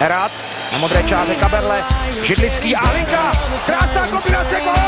Erat na modré čáře Kaberle, Židlický a Linka. Krásná kombinace, gol!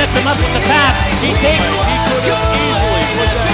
sets him up with the pass. He takes it. He could have easily put that